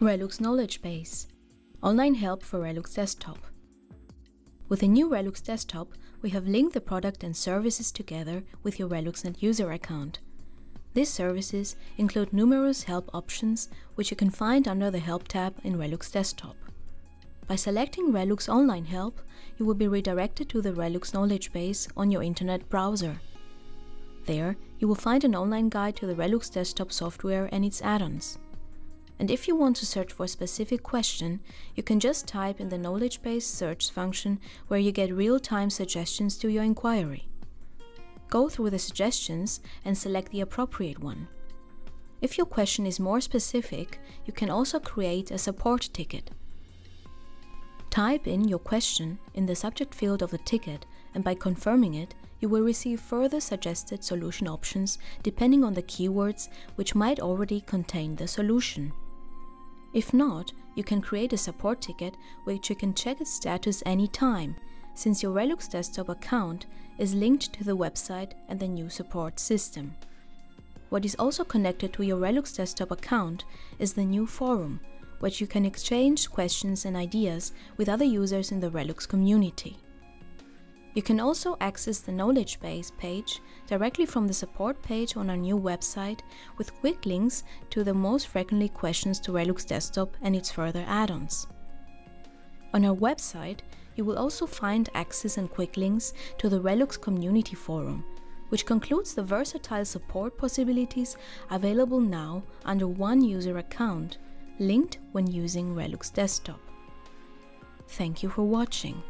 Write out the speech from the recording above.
Relux Knowledge Base Online help for Relux Desktop. With the new Relux Desktop, we have linked the product and services together with your ReluxNet user account. These services include numerous help options, which you can find under the Help tab in Relux Desktop. By selecting Relux Online Help, you will be redirected to the Relux Knowledge Base on your internet browser. There, you will find an online guide to the Relux desktop software and its add-ons. And if you want to search for a specific question, you can just type in the knowledge base search function where you get real-time suggestions to your inquiry. Go through the suggestions and select the appropriate one. If your question is more specific, you can also create a support ticket. Type in your question in the subject field of the ticket and by confirming it, you will receive further suggested solution options depending on the keywords which might already contain the solution. If not, you can create a support ticket which you can check its status anytime, since your Relux desktop account is linked to the website and the new support system. What is also connected to your Relux desktop account is the new forum, which you can exchange questions and ideas with other users in the Relux community. You can also access the knowledge base page directly from the support page on our new website with quick links to the most frequently questions to Relux Desktop and its further add-ons. On our website, you will also find access and quick links to the Relux Community Forum, which concludes the versatile support possibilities available now under one user account, linked when using Relux Desktop. Thank you for watching.